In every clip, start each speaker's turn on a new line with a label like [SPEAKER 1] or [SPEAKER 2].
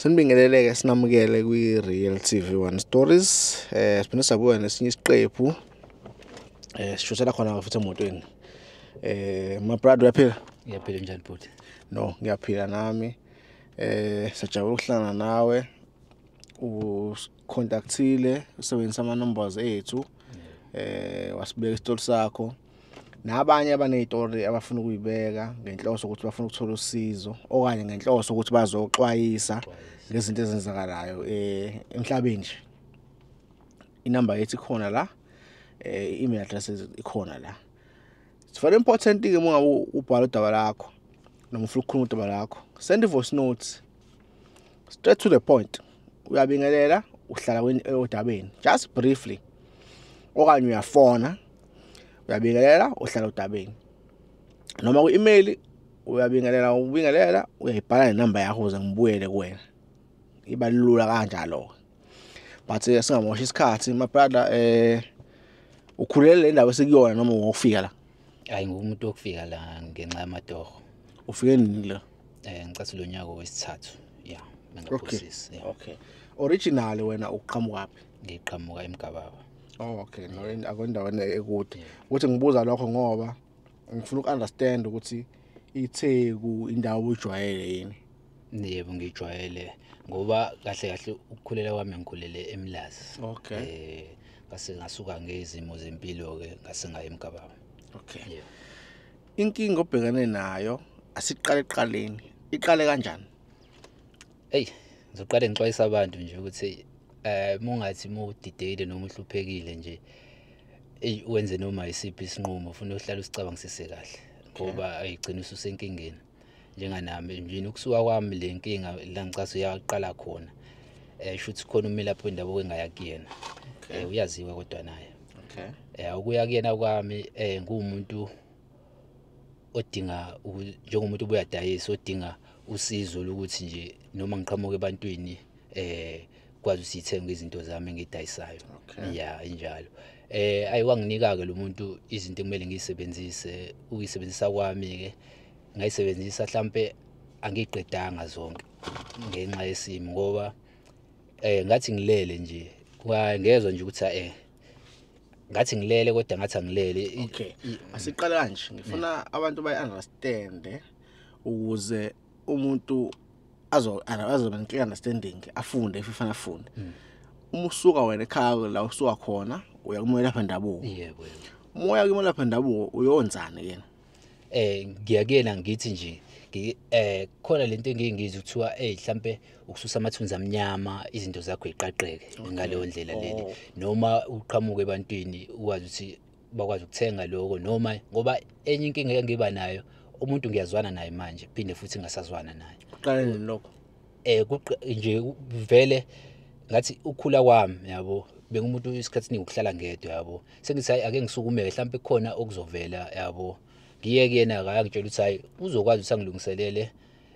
[SPEAKER 1] Sinibingelele-ke sinamukele kwi-Real TV One Stories. Eh siphinde sabuya nesinye isiqephu. Eh sishuthela khona futhi emotweni. Eh my brother uyaphila?
[SPEAKER 2] Ngiyaphila njani bhuti?
[SPEAKER 1] No, ngiyaphila nami. Eh sajabula ukuhlangana nawe. Ucontactile usebenzisa ama numbers ethu. Eh wasibeka isitoli sakho. Nabanye abanezitori abafuna ukuyibeka ngenhloso ukuthi bafuna ukuthola usizo okanye ngenhloso ukuthi bazoxwayisa ngezinto ezenzakalayo eh emhlabeni nje. Inamba yethu ikhona la. Eh i-email address ikhona la. It's very important ke uma ubhala udaba lakho noma ufuna ukukhuluma udaba lakho. Send voice note straight to the point. Uyabingelela uhlala odabeni just briefly. Okanye uyafona uyabingelela uhlala udabeni. Noma ku-email uyabingelela ubingelela uyayibhala nenamba yakho ukuze ngibuyele kuwena. Ibalula kanjalo. But singamoshi isikhathi my brother eh ukhulele le ndawo esikuyona noma wofika la.
[SPEAKER 2] Hayi ngumuntu okufika la ngenxa yamatoho.
[SPEAKER 1] Ufike nini la?
[SPEAKER 2] Eh ngicathi lo nyaka wesithathu. Yeah,
[SPEAKER 1] Okay.
[SPEAKER 2] mengaphosisi. Yeah.
[SPEAKER 1] Okay. Original wena uqhamuka phi?
[SPEAKER 2] Ngiqhamuka emgababa.
[SPEAKER 1] Oh okay, no akondaweni ekude. Ukuthi ngibuza lokho ngoba ngifuna ukunderstand ukuthi iTheku indawo ujwayele yini.
[SPEAKER 2] Yebo ngijwayele ngoba kahle kahle ukukhulela kwami ngikhulele eMlazi.
[SPEAKER 1] Okay.
[SPEAKER 2] Eh ngase ngasuka ngezimo zempilo ke ngase ngaya emgababa.
[SPEAKER 1] Okay.
[SPEAKER 2] Yeah.
[SPEAKER 1] Inkinga obhekane nayo asiqale eqaleni. Iqale kanjani?
[SPEAKER 2] Hey, ngizoqala ngixwayisa abantu nje ukuthi eh mungathi mudidekile noma uhluphekile nje wenze noma isiphi isinqumo ufuna uhlala usicabangisise kahle ngoba ayigcina ususenkingeni. Njenganami nje ukusuka kwami le nkinga la ngicase uyaqala khona eh shuthi khona lapho indawo engaya kuyena. Eh uyaziwa kodwa naye.
[SPEAKER 1] Okay.
[SPEAKER 2] eh ukuya kuyena kwami eh ngumuntu odinga njengomuntu obuyadayisa odinga usizo lokuthi nje noma ngiqhamuka ebantwini eh kwazi usithenga izinto zami engidayisayo
[SPEAKER 1] Okay.
[SPEAKER 2] ya injalo eh ayiwanginika ke lo muntu izinto ekumele ngiyisebenzise ukuyisebenzisa kwami ke ngayisebenzisa mhlambe angiqedanga zonke ngenxa yesimo ngoba eh ngathi ngilele nje kwa- ngezwe nje ukuthi eh ngathi ngilele kodwa ngathi angilele I-
[SPEAKER 1] Okay.
[SPEAKER 2] i-
[SPEAKER 1] Asiqale kanje. Ngifuna abantu bayi understand ukuze umuntu azo azoba neclear understanding afunde if ufana afunde. Uma usuka wena ekhaya la usuka khona uya kumoya lapha ndabuko.
[SPEAKER 2] yebo yebo.
[SPEAKER 1] Umoya kumoya lapha ndabuko uyonzana yena.
[SPEAKER 2] eh ngiyakena ngithi nje ngi- eh khona lento engiyingizwe kuthiwa eh mhlambe ukususa amathunzi amnyama izinto zakho iqaqeke ngaleyo ndlela leli
[SPEAKER 1] Oh.
[SPEAKER 2] noma uqhamuke ebantwini ukwazi ukuthi bakwazi ukuthenga lokho noma ngoba enye inkinga engiba nayo umuntu ngiyazwana naye manje phinde futhi ngasazwana naye.
[SPEAKER 1] Uqale nini lokho?
[SPEAKER 2] eh nje vele ngathi ukhula kwami yabo bengumuntu isikhathi ningi ukuhlala ngedwa yabo. Sengithi hayi ake ngisukumeke mhlawumbe khona okuzovela yabo. Ngiye kuyena akangitshela ukuthi hayi uzokwazi ukuthi angilungiselele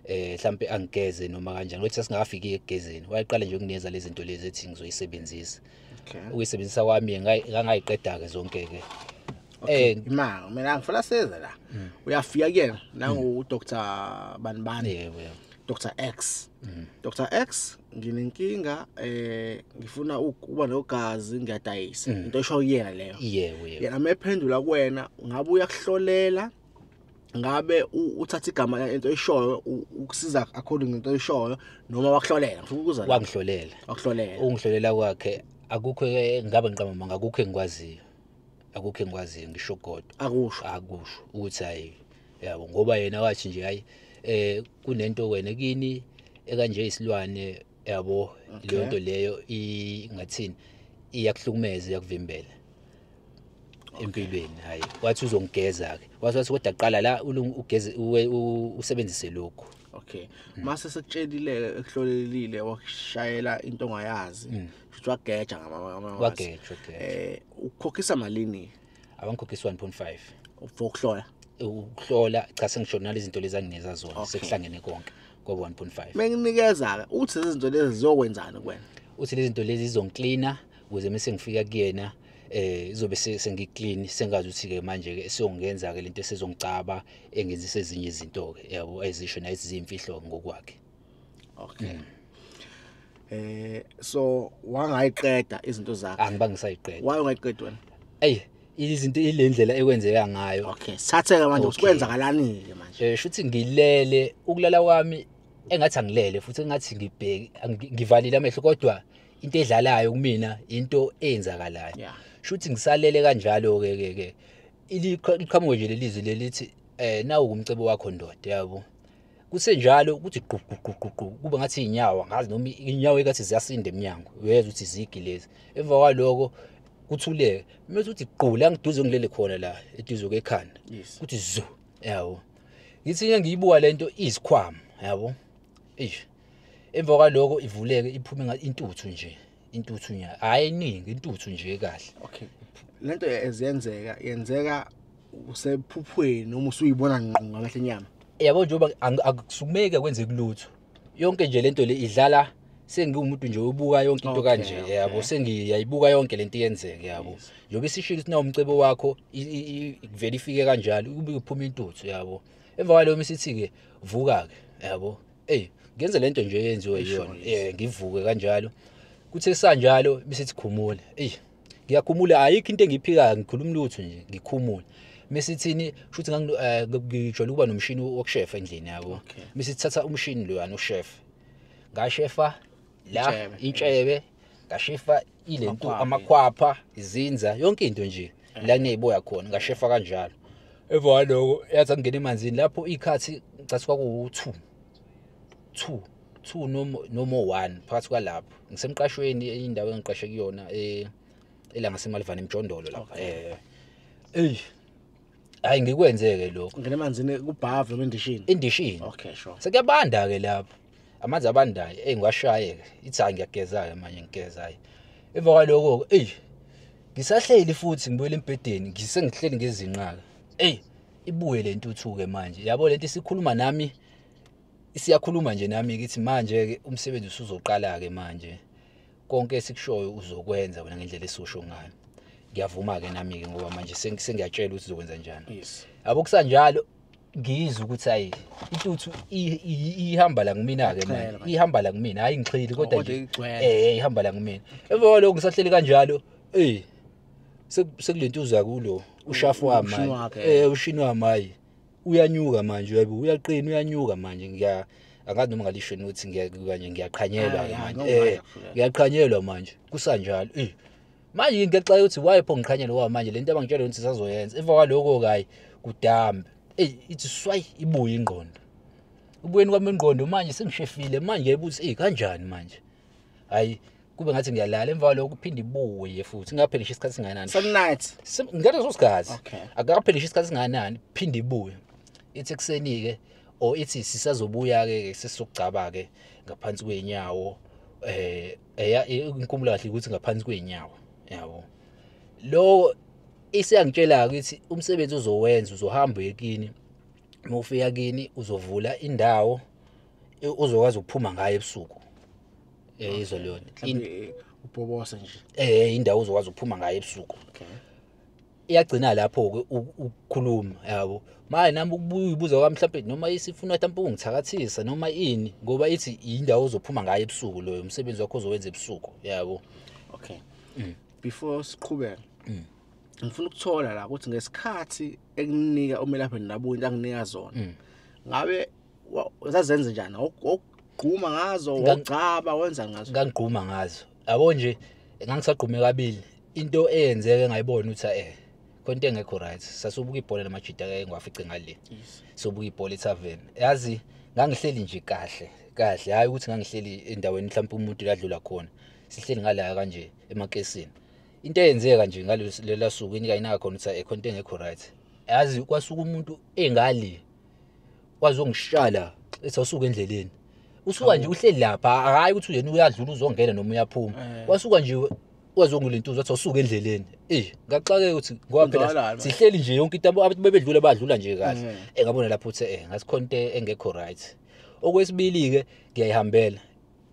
[SPEAKER 2] eh mhlawumbe angigeze noma kanjani. Ukuthi singakafiki ekugezeni wayeqala nje ukunikeza lezi zinto lezi ethi ngizoyisebenzisa.
[SPEAKER 1] Okay.
[SPEAKER 2] ukuyisebenzisa kwami ngayiqeda ke zonke ke eh
[SPEAKER 1] Ima, mina ngifuna seze la. Uyafika kuyena nangu Dr. Banibani.
[SPEAKER 2] yebo yebo.
[SPEAKER 1] Dr X. Dr X nginenkinga eh ngifuna ukuba nogazi ngiyadayisa. Into esho kuyena leyo.
[SPEAKER 2] yebo yebo
[SPEAKER 1] Yena mephendula kuwena ngabe uyakuhlolela ngabe u- uthatha igama into eshoyo u- ukusiza according into eshoyo noma wakuhlolela ngifuna ukuza la
[SPEAKER 2] wangihlolela
[SPEAKER 1] wakuhlolela
[SPEAKER 2] ungihlolela kwakhe akukho ngabe ngiqamba akukho engikwaziyo akukho engikwaziyo ngisho kodwa
[SPEAKER 1] akusho.
[SPEAKER 2] Akusho ukuthi hayi yabo ngoba yena wathi nje hayi eh kunento wena kini ekanje isilwane yabo
[SPEAKER 1] Okay.
[SPEAKER 2] leyo nto leyo i- ngathini iyakuhlukumeza iyakuvimbela empilweni hayi wathi uzongigeza ke wathi wathi kodwa qala la ulung- ugeze uwe- u- usebenzise lokhu.
[SPEAKER 1] Okay. Mase sekutshelile ekuhlolelile wakushayela into ongayazi. Futhi wageja ngama
[SPEAKER 2] wagejwa ke
[SPEAKER 1] eh ukukhokhisa malini?
[SPEAKER 2] Abankhokhisa 1.5
[SPEAKER 1] for ukuhlola?
[SPEAKER 2] Ukuhlola cha sengisho nalezi zinto lezi angineza zona
[SPEAKER 1] Okay.
[SPEAKER 2] sekuhlangene konke kwaba 1.5
[SPEAKER 1] menginikeza ke uthi izinto lezi zizokwenzani kuwena?
[SPEAKER 2] Uthi lezi zinto lezi zizongicleana ukuze mase ngifika kuyena eh izobe se- sengiclean sengazi ukuthi ke manje ke siyongenza ke lento esezongicaba engenzisa ezinye izinto ke yabo ezisho na izimfihlo ngokwakhe.
[SPEAKER 1] Okay. Eh so wangayiqeda izinto zakho
[SPEAKER 2] angiba ngisayiqeda.
[SPEAKER 1] Why ungayiqedi wena?
[SPEAKER 2] Ey izinto ilendlela ekwenzeka ngayo.
[SPEAKER 1] Okay sathe-ke manje
[SPEAKER 2] Okay.
[SPEAKER 1] ukwenzakalani-ke manje?
[SPEAKER 2] Eh shuthi ngilele ukulala kwami engathi angilele futhi engathi ngibheki ngivalile amehlo kodwa into edlalayo kumina into eyenzakalayo.
[SPEAKER 1] Yeah.
[SPEAKER 2] Shuthi ngisalele kanjalo ke ke ke iliqhamuke nje lelizwi lelithi eh nawu kumcebo wakho ndoda yabo. Kusenjalo kuthi gqu gqu gqu gqu gqu kube ngathi inyawo ngazi noma inyawo ekathi ziyasinda eminyango uyezwa ukuthi zigilezi emva kwaloko kuthuleke mase uthi gqu la ngiduze ngilele khona la eduze kwekhanda
[SPEAKER 1] Yes.
[SPEAKER 2] kuthi zo yabo. Ngithi ke ngiyibuka lento izikhwama yabo. Eish. Emva kwaloko ivuleke iphume nga intuthu nje. Intuthu nya hayi iningi intuthu nje kahle.
[SPEAKER 1] Okay. Lento eziyenzeka yenzeka usephuphweni noma usuyibona ngqo ngamehlo enyama
[SPEAKER 2] yabo njengoba akusukumeke kwenze kulutho. Yonke nje lento le idlala sengiwumuntu nje obuka yonke into kanje yabo. Sengiyayibuka yonke lento iyenzeke yabo. Njengoba isishilo ukuthi nawumcebo wakho kuvele ifike kanjalo ube uphuma intuthu yabo. Emva kwaleyo misithi ke vuka ke yabo. Hey ngenze lento nje eyenziwe yiyona. eh ngivuke kanjalo. Kuthe sanjalo besithi khumula ey ngiyakhumula ayikho into engiyiphikayo ngikhuluma lutho nje ngikhumula mesithini shuthi ngijwayele ukuba nomshini wokushefa endlini yabo. Mesithatha umshini loyana ushef ngashefa la
[SPEAKER 1] Intshebe.
[SPEAKER 2] ngashefa ilento
[SPEAKER 1] Amakhwapha.
[SPEAKER 2] izinza yonke into nje la kuneyiboya khona ngashefa kanjalo. Kwaloko yathi angena emanzini lapho ikhathi cathi kwakuwu-two two. Two noma noma one phakathi kwalapho. Ngisemqashweni indawo engiqashe kuyona eh ela ngasemalivane emjondolo lapha eh ey hayi ngikwenzeke lokho.
[SPEAKER 1] Ungena emanzini kubhavu noma endishini
[SPEAKER 2] endishini
[SPEAKER 1] okay sure.
[SPEAKER 2] Sekuyabanda ke lapho. Amanzi abandayo ey ngiwashaye ke ithi hayi ngiyageza ke manje ngigezayo emva kwaloko ey ngisahleli futhi ngibuyele embhedeni ngisengihleli ngezinqaka. Ey ibuye le ntuthuke manje. Yabo lento isikhuluma nami isiyakhuluma nje nami kithi manje ke umsebenzi usuzoqala ke manje konke esikushoyo uzokwenza wena ngendlela esusho ngayo ngiyavuma ke nami ke ngoba manje seng- sengiyatshela ukuthi uzokwenza njani
[SPEAKER 1] yes
[SPEAKER 2] yabo kusanjalo ngizwe ukuthi hayi intuthu i- i- ihamba la kumina ke
[SPEAKER 1] Ixhwele
[SPEAKER 2] manje
[SPEAKER 1] manje.
[SPEAKER 2] ihamba la kumina hayi ngichili kodwa
[SPEAKER 1] kodwa
[SPEAKER 2] nje
[SPEAKER 1] igcwele.
[SPEAKER 2] eh ihamba la kumina emva kwaloko ngisahleli kanjalo eh sek- sekulentuza kulo ushafu wami
[SPEAKER 1] ushini
[SPEAKER 2] manje.
[SPEAKER 1] wakhe.
[SPEAKER 2] eh ushini wami hayi uyanyuka manje yabo uyaqina uyanyuka manje. Ngiya angazi noma ngalisho ukuthi ngiya nje ngiyaqhanyelwa
[SPEAKER 1] Ah,
[SPEAKER 2] ke
[SPEAKER 1] ya,
[SPEAKER 2] manje.
[SPEAKER 1] ngokuvana
[SPEAKER 2] eh
[SPEAKER 1] kusuka.
[SPEAKER 2] ngiyaqhanyelwa manje kusanjalo. Eh manje ngiyaxaka ukuthi why pho ngiqhanyelwa kwa manje lento abangitshela ukuthi sazoyenza emva kwaloko kayi kudambe ey ithi sway ibuye ingqondo. Ubuyeni kwami ingqondo manje sengishefile manje yayibuthi ey kanjani manje? Hayi kube ngathi ngiyalala emva kwaloko kuphinde ibuye futhi. Ngaphelisha isikhathi singanani
[SPEAKER 1] some nights
[SPEAKER 2] Sim- ngaleso sikhathi.
[SPEAKER 1] Okay.
[SPEAKER 2] akaphelisha isikhathi singanani phinde ibuye. Ithi ekuseni ke or ithi sisazobuya-ke sesizokugcaba-ke ngaphansi kwey'nyawo eh eya inkumbulo kahle ukuthi ngaphansi kwey'nyawo yabo. Lo isiyangitshela ukuthi umsebenzi uzowenza uzohamba uyekini uma ufika kini uzovula indawo uzokwazi ukuphuma ngayo ebusuku. Eh izolona
[SPEAKER 1] mhlawumbe eh, ubhobose nje.
[SPEAKER 2] Eh indawo uzokwazi ukuphuma ngayo ebusuku.
[SPEAKER 1] Okay.
[SPEAKER 2] Iyagcina lapho ke ukukhuluma yabo. Manje nami ukubuya uyibuza kwami mhlawumbe noma isifuna mhlawumbe ungithakathisa noma ini ngoba ithi indawo ozophuma ngayo ebusuku loyo umsebenzi wakho ozowenza ebusuku yabo.
[SPEAKER 1] Okay. Before siqhubeka ngifuna ukuthola la ukuthi ngesikhathi ekunika umelaphi nabu into anginika zona ngabe wa- zazenze njani? Okugquma ngazo
[SPEAKER 2] Ngang-
[SPEAKER 1] wogcaba wenza ngazo?
[SPEAKER 2] ngangigquma ngazo. Yabo nje ngangisagqume kabili. Into eyenzeke ngayibona ukuthi eh konke engekho right sasubuka ibhola namajida ke ngiwafice ngale sobuka ibhola etavern. Yazi ngangihleli nje kahle kahle. Hayi ukuthi ngangihleli endaweni mhlawumbe umuntu ladlula khona. Sihleli ngala kanje emakesini into eyenzeka nje ngalelela suku inika inaka khona ukuthi konke engekho right. Yazi kwasuka umuntu engali wazongishala ethi awusuka endleleni. Usuka nje uhleli lapha hayi ukuthi yena uyadlula uzongena noma uyaphuma.
[SPEAKER 1] Eh.
[SPEAKER 2] wasuka nje wazongulentuzo wathi awusuka endleleni. Eh ngaxake ukuthi ngoba phela sihleli nje yonke into abantu bebedlula badlula nje kahle. Engabona lapho ukuthi eh ngathi khonto engekho right. Okwesibili ke ngiyayihambela.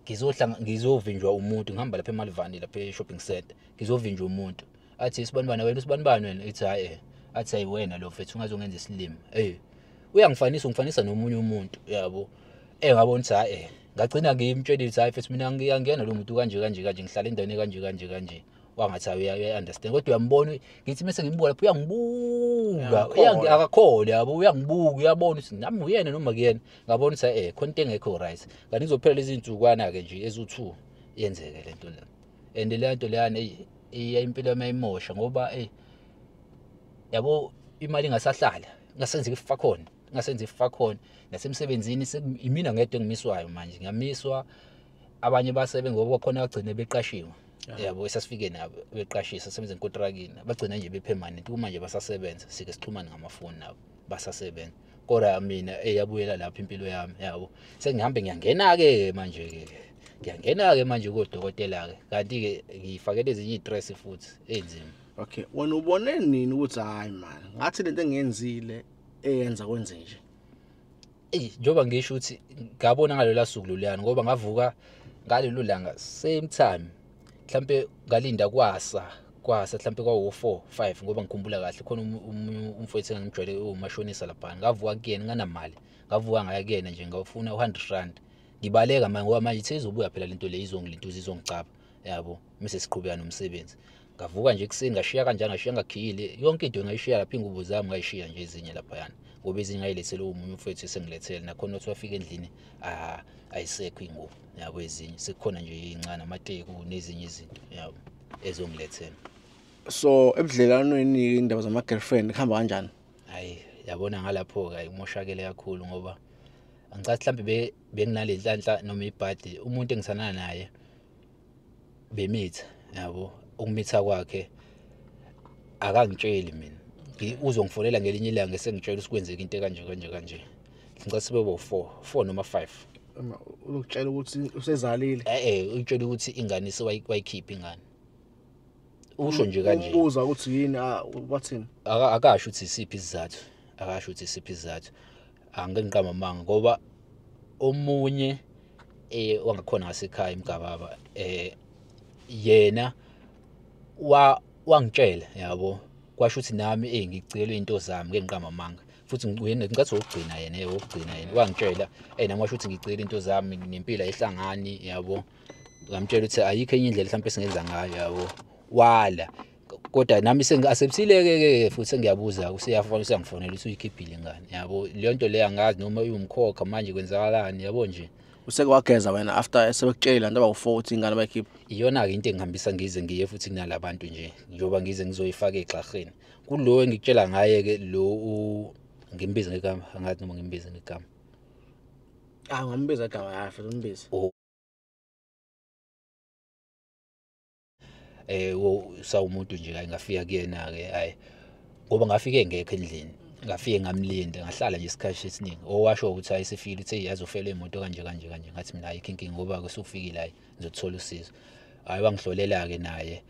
[SPEAKER 2] Ngizohlanga ngizovinjwa umuntu ngihamba lapha emalivani lapha e-shopping center. Ngizovinjwa umuntu. Athi isibanibani wena usibanibani wena. Ethi hayi eh. Athi hayi wena lo mfethu ungazongenza isilimo eh uyangifanisa ungifanisa nomunye umuntu yabo. Eh ngabona ukuthi hayi eh ngagcina ngimtshela ukuthi hayi mfethu mina ngiyangena lo muntu kanje kanje kanje ngihlala endaweni kanje kanje kanje. Wangathi uya understand. Kodwa uyambona ngithi mase ngimbuka lapho uyangibuka
[SPEAKER 1] Uyangikholwa.
[SPEAKER 2] uyangi- akakhole yabo uyangibuka uyabona ukuthi nami uyena noma kuyena. Ngabona ukuthi eh khona into engekho right. Kanti izophela lezi insukwana ke nje ezu2 yenzeke lento le and le nto leyana iya impilo yami ayimosha ngoba eh yabo imali ingasahlala ngasenza ifa khona ngasenza ifa khona nasemsebenzini seku- imina ngedwa engimiswayo manje. Ngiyamiswa abanye basebenza ngoba khona bagcine beqashiwe. Yabo esasifike nabo beqashisa sebenza enkontrakini bagcina nje bepermanent kuma nje basasebenza sike sixhumane ngamafoni nabo basasebenza. Kodwa mina eyabuyela lapho impilo yami yabo. Sengihambe ngiyangena ke manje ke ngiyangena ke manje kodokotela ke kanti ke ngifakele ezinye istress futhi enzima.
[SPEAKER 1] Okay wena ubone nini ukuthi hayi man ngathi lento engiyenzile eyenza kwenze nje?
[SPEAKER 2] Eyi njengoba ngisho ukuthi ngabona ngalola suku loluyana ngoba ngavuka ngalelo langa same time mhlambe ngalinda kwasa kwasa mhlambe kwawo-4 5 ngoba ngikhumbula kahle khona um- um- umfowethu engangijwayele uwumashonisa laphana ngavuka kuyena nganamali ngavuka ngaya kuyena nje ngafuna u-100 rand. Ngibaleka manje ngoba manje seyizobuya phela lento le izongilintuza izongicapha yabo mise siqhubeka nomsebenzi. Ngavuka nje ekuseni ngashiya kanjani ngashiya ngakhiyile yonke into ngayishiya lapha iy'ngubo zami ngayishiya nje ezinye laphayana. Ngoba ezinye ngayilethele omunye umfowethu esengilethele nakhona othi wafika endlini ah, ayisekho iy'ngubo yabo ezinye. Sekukhona nje iy'ncane amateku nezinye izinto yabo ezongilethela.
[SPEAKER 1] So ebudlelanweni indaba zama girlfriend kuhamba kanjani?
[SPEAKER 2] Hayi yabona ngalapho-ke umoshakele kakhulu ngoba angicathi mhlawumbe be- benginale nhlanhla noma ibhadi umuntu engisanana naye bemitha yabo. Ukumitha kwakhe akangitsheli mina. Ngi- uzongifonela ngelinye ilanga esengitshela ukuthi kwenzeka into kanje kanje kanje. Ngicathi sibe bo-4 4 noma 5
[SPEAKER 1] Uma ukutshela ukuthi usezalile?
[SPEAKER 2] Eh utshela ukuthi ingane sewayi- wayikhipha ingane. Usho nje kanje.
[SPEAKER 1] Ubuza ukuthi yini? Ah, wathini
[SPEAKER 2] aka- akasho ukuthi isiphi isizathu. Akasho ukuthi isiphi isizathu. Angeke ngiqama amanga ngoba omunye eh wangakhona ngasekhaya imgababa eh yena wa wangitshela yabo. Kwasho ukuthi nami eh ngicela into zami ngeke ngiqama amanga. Futhi ngiyena ngicathi ukugcina yena eh ukugcina yena. Wangitshela eh nami washo ukuthi ngicela into zami nempilo ayihlangani yabo. Ngamtshela ukuthi ayikho enye indlela mhlawumbe singenza ngayo yabo. Wala. Kodwa nami sengi-acceptile-ke ke futhi sengiyabuza useyafona usangifonela ukuthi uyikhiphile ingane yabo. Leyo nto leyo angazi noma iwumkhokha manje kwenzakalani yabo nje.
[SPEAKER 1] Useke wageza wena after sebekutshela lento abawu-4 ukuthi ingane bayikhipha
[SPEAKER 2] iyona-ke into engihambisa ngize ngiye futhi kunala bantu nje njengoba ngize ngizoyifaka ey'xarheni kulo engikutshela ngaye-ke lo u- ngimbize ngegama angathi noma ngimbize ngegama.
[SPEAKER 1] Ah ngambiza igama yafe umbiza
[SPEAKER 2] eh wo sawumuntu nje hayi ngafika kuyena ke hayi. Ngoba ngafike ngekho endlini. Ngafike ngamlinda ngahlala nje isikhathi esiningi. Owasho ukuthi hayi sefile uthe yazofela imoto kanje kanje kanje. Ngathi mina ayikho inkingi ngoba ke sufikile hayi ngizothola usizo. Hayi wangihlolela ke naye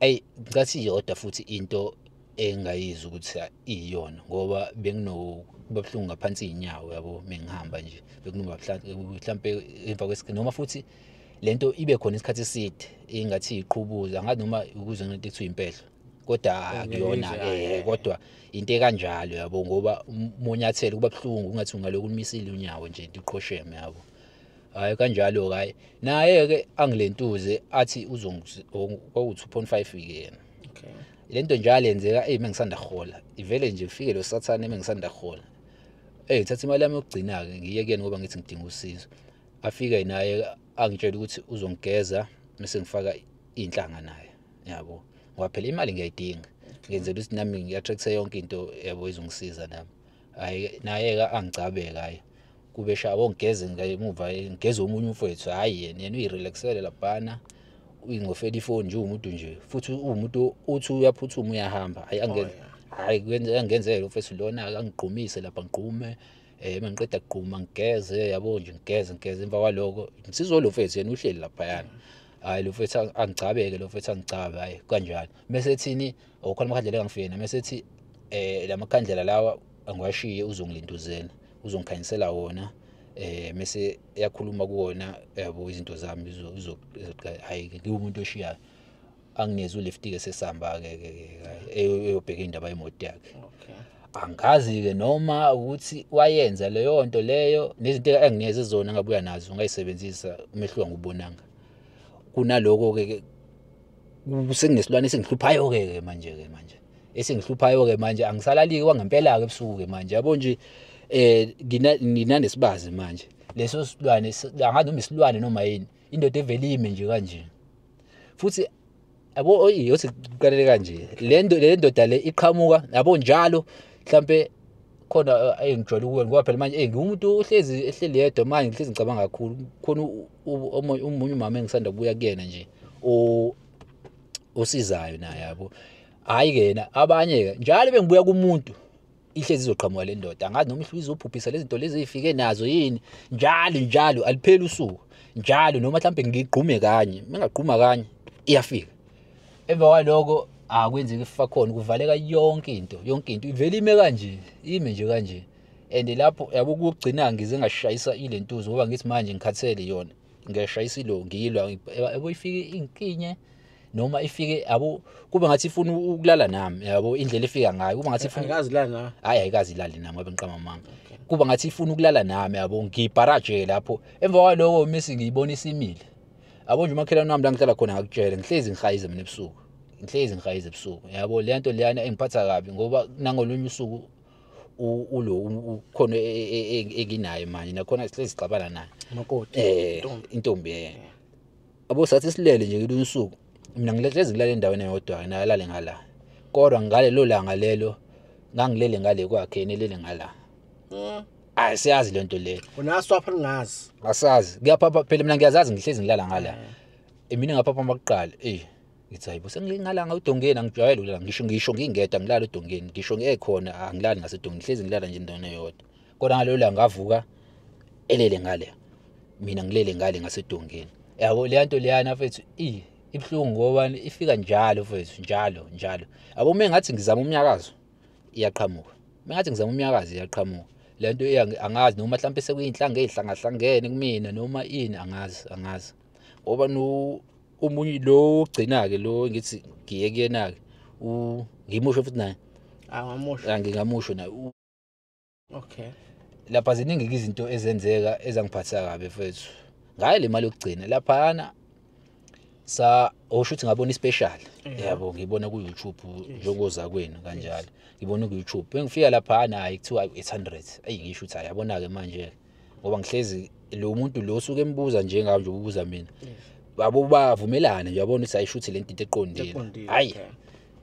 [SPEAKER 2] ayi ngathi iyodwa futhi into engayizwa ukuthi iyona ngoba benginobabhlungu ngaphansi inyawo yabo mengihamba nje. Bekunoba mhlambe emva kwesikhathi noma futhi lento ibe khona isikhathi eside ingathi iqhubuza ngathi noma ukuze ngento ekuthiwa impehlo. Kodwa akuyona
[SPEAKER 1] Ngiyayizwa,
[SPEAKER 2] eh kodwa into ekanjalo yabo ngoba umonyathelo kuba buhlungu ungathi ungaloku umisile unyawo nje ndiqhosheme yabo. Hayi kanjalo hayi naye ke angilentuze athi uzongi kwawu2.5 yena.
[SPEAKER 1] Okay.
[SPEAKER 2] Lento njalo yenzeka hey mengisanda hola ivele nje ufike lo sathane mengisanda hola hey thatha imali yami yokugcina ke ngiye kuyena ngoba ngithi ngidinga usizo. Afika naye angitshela ukuthi uzongigeza bese ngifaka inhlanga naye yabo. Ngoba phela imali ngiyayidinga. Ngenzela ukuthi nami ngiattract yonke into yabo izongisiza nami. Hayi naye ke angicabeka hayi kube shabo ngigeze ngemuva ngigeze omunye umfowethu hayi yena yena uyirelaxele laphana. Uyingcofela ifoni nje umuntu nje futhi uwumuntu uthi uyaphuthuma uyahamba. Hayi angenze hayi kwenze angenzele mfethu lona angigqumise lapha ngigqume. Eh mangiqeda kugquma ngigeze yabo nje ngigeze ngigeze. Emva kwaloko ngisizo lo mfethu yena uhleli laphayana. Hayi lo mfethu angicabeke lo mfethu angicabe hayi kanjalo bese thini okhona amakhandlela engifike na bese thi eh lamakhandlela lawa angiwashiye uzongilinduzela uzongikhanyisela wona eh mase yakhuluma kuwona yabo izinto zami izo izo hayi ngiwumuntu oshiyayo. Anginezwe ulift ke sesihamba ke eyobheka indaba yemoto yakhe.
[SPEAKER 1] Okay.
[SPEAKER 2] Angazi-ke noma ukuthi wayenza leyo nto leyo nezinto enginikeze zona ngabuya nazo ngayisebenzisa umehluka ngubonanga kunaloko-ke sekunesilwane esingihluphayo-ke ke manje-ke manje. Esingihluphayo-ke manje angisalali-ke kwangempela-ke ebusuku-ke manje. Yabo nje eh ngina- nginanesibazi manje. Leso silwane si- angazi noma isilwane noma yini indoda evele ime nje kanje. Futhi yabo yothi kuqalele kanje le ndo le ndoda le iqhamuka yabo njalo mhlambe khona engijwayele ukuwena ngoba phela manje eh ngiwumuntu ohlezi ehleli yedwa manje ngihlezi ngicabanga kakhulu khona u- u- omunye omunye umama engisanda kubuya kuyena nje o osizayo naye yabo. Hayi ke yena abanye ke njalo bengibuya kumuntu ihlezi izoqhamuka le ndoda. Angazi noma ihluza izobhubhisa lezi zinto lezi ezifike nazo yini. Njalo njalo alipheli usuku. Njalo noma mhlambe ngigqume kanye mengagquma kanye iyafika. Emva kwaloko akwenzeki ifa khona kuvaleka yonke into yonke into. Ivele ime kanje ime nje kanje. And lapho yabo ukugcina ngize ngashayisa ile ntuzo ngoba ngithi manje ngikhathele yona. Ngiyashayisa ilo ngiyilwa yabo ifike inkinye noma ifike yabo kube ngathi ifuna ukulala nami yabo indlela efika ngayo kuba ngathi ifuna
[SPEAKER 1] Akazi la na.
[SPEAKER 2] hayi ayikazi ilali nami ngabe ngiqama amanga. Kuba ngathi ifuna ukulala nami yabo ngiyibharaje lapho. Emva kwaloko mase ngiyibona isimile. Yabo nje umakhelwane wami la ngihlala khona ngakutshela ngihlezi ngihayize mina ebusuku. Ngihlezi ngihayize ebusuku. Yabo le nto leyana engiphatha kabi ngoba nangolunye usuku u- ulo u- ukhona e- e- e- enginaye manje nakhona sihlezi sixabana naye.
[SPEAKER 1] Makoti.
[SPEAKER 2] eh
[SPEAKER 1] Ntombi.
[SPEAKER 2] intombi eh. Abo sathi silele nje kulunye usuku mina ngihlezi ngilala endaweni eyodwa naye alale ngala. Kodwa ngalelo langa lelo ngangilele ngale kwakhe yena elele ngala.
[SPEAKER 1] Mm.
[SPEAKER 2] hayi siyazi le nto le.
[SPEAKER 1] Unaswapha ngazi.
[SPEAKER 2] asazi. Kuyaphapha phela mina ngiyazazi ngihlezi ngilala ngala. Mina ngaphapha amakuqala eh. Ngithi hayibo sengilingala ngawudongeni angijwayele ukulala ngisho ngisho ngingedwa ngilala udongeni ngisho ngekhona angilali ngasedongeni ngihlezi ngilala nje endaweni eyodwa. Kodwa ngalelo langa ngavuka elele ngale mina ngilele ngale ngasedongeni. Yabo le nto leyana fethu i ibhlungu ngoba ifika njalo fethu njalo njalo. Yabo uma ngathi ngizama umnyakazo iyaqhamuka. Uma ngathi ngizama umnyakazo iyaqhamuka. Le nto iya- angazi noma mhlawumbe sekuyinhlanga ey'hlangahlangene kumina noma ini angazi angazi. Ngoba no omunye lo ogcina-ke lo ngithi ngiye kuyena-ke ngimusho futhi naye.
[SPEAKER 1] Angamusho.
[SPEAKER 2] Ah, ngingamusho naye.
[SPEAKER 1] Okay.
[SPEAKER 2] lapha ziningi izinto ezenzeka ezangiphatha kabi mfethu. Ngayo le mali yokugcina laphana sa osho ukuthi ngabona ispecial. Yabo ngibona ku YouTube njengoza kwenu kanjalo. Ngibona ku YouTube bengifika laphana hayi kuthiwa 800 ayi ngisho ukuthi ayabona ke manje ngoba ngihlezi lo muntu lo suke embuza njengayo nje ubuza mina. Babo bavumelana nje yabona ukuthi ayisho ukuthi lento into eqondile
[SPEAKER 1] Eqondile,
[SPEAKER 2] hayi
[SPEAKER 1] okay.